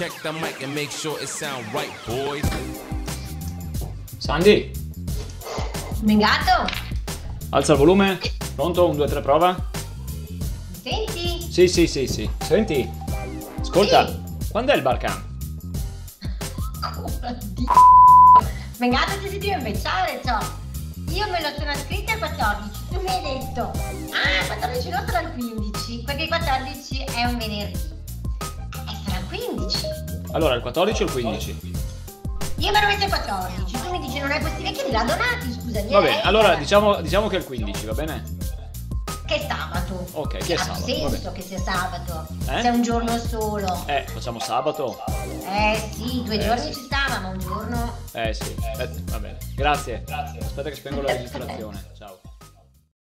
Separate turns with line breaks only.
Check the mic and make sure it sound right, boys.
Sandy,
Mengato,
alza il volume. Pronto? 1, 2, 3, prova.
senti?
Sì, sì, sì, sì. Senti, ascolta, quando è il Barcan?
Mengato ti si deve invecciare, ciò. Io me lo sono scritta al 14, tu mi hai detto, ah, 14 no sarà il 15, perché il 14 è un venerdì.
Allora, il 14 o il 15?
Io mi ero messo il 14, tu mi dici non è possibile, chiedi la Donati, scusami.
Va bene,
eh,
allora diciamo, diciamo che è il 15, va bene?
Che è sabato.
Ok, che è
ha
sabato,
senso
vabbè.
che sia sabato.
Eh?
Se è un giorno solo.
Eh, facciamo sabato?
Eh sì, due
Eh,
giorni
sì.
ci stava, ma un giorno...
Eh sì, eh, va bene. Grazie. Aspetta che spengo la registrazione. Ciao.